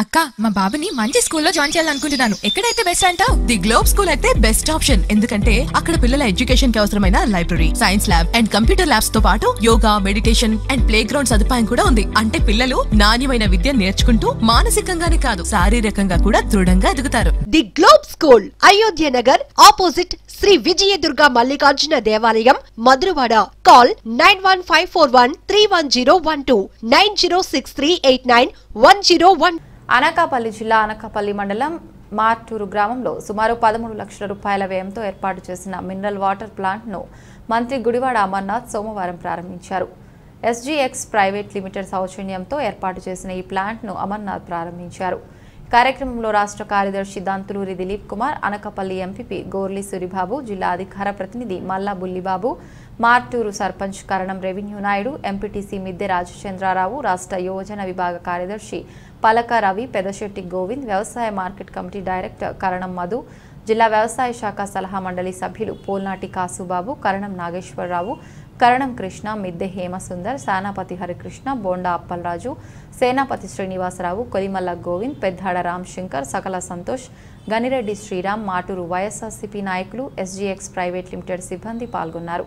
అక్క మా బాబుని మంచి స్కూల్లో జాయిన్ చేయాలనుకుంటున్నాను. ఎక్కడైతే బెస్ట్ అంటావు ది గ్లోబ్ స్కూల్ అయితే బెస్ట్ ఆప్షన్ ఎందుకంటే అక్కడ పిల్లల ఎడ్యుకేషన్కి అవసరమైన library science lab and computer ల్యాబ్స్తో పాటు yoga meditation and play ground సదుపాయం కూడా ఉంది. అంటే పిల్లలు నాణ్యమైన విద్య నేర్చుకుంటూ మానసికంగానే కాదు శారీరకంగా కూడా దృఢంగా ఎదుగుతారు. The globe school Ayodhya Nagar opposite Shri Vijaya Durga Mallikarjuna దేవాలయం Madhurawada. Call nine one five four one three one zero one two nine zero six three eight nine one zero one Anakapalli జిల్లా అనకాపల్లి మండలం మార్టూరు గ్రామంలో సుమారు పదమూడు లక్షల రూపాయల వ్యయంతో ఏర్పాటు చేసిన మినరల్ వాటర్ ప్లాంట్ను మంత్రి గుడివాడ అమర్నాథ్ సోమవారం ప్రారంభించారు. ఎస్జీఎక్స్ ప్రైవేట్ లిమిటెడ్ సౌజన్యంతో ఏర్పాటు చేసిన ఈ ప్లాంట్ను అమర్నాథ్ ప్రారంభించారు. కార్యక్రమంలో రాష్ట్ర కార్యదర్శి దంతులూరి దిలీప్ కుమార్ అనకపల్లి ఎంపీపీ గోర్లి సూరిబాబు జిల్లా అధికార ప్రతినిధి మల్లా బుల్లిబాబు మార్టూరు సర్పంచ్ కరణం రెవెన్యూ నాయుడు ఎంపీటీసీ మిద్దె రాజచంద్రారావు రాష్ట్ర యోజన విభాగ కార్యదర్శి పలక రవి పెదశెట్టి గోవింద్ వ్యవసాయ market committee director Karanam Madhu జిల్లా వ్యవసాయ శాఖ సలహా మండలి సభ్యులు పోల్నాటి కాసుబాబు కరణం నాగేశ్వరరావు కరణం కృష్ణ మిద్దె హేమసుందర్ సేనాపతి హరికృష్ణ బోండా అప్పలరాజు సేనాపతి శ్రీనివాసరావు కొలిమల్ల గోవింద్ పెద్దాడ రామ్ శంకర్ సకల సంతోష్ గనిరెడ్డి శ్రీరామ్ మాటూరు వైఎస్ఆర్సీపీ నాయకులు ఎస్జీఎక్స్ ప్రైవేట్ లిమిటెడ్ సిబ్బంది పాల్గొన్నారు.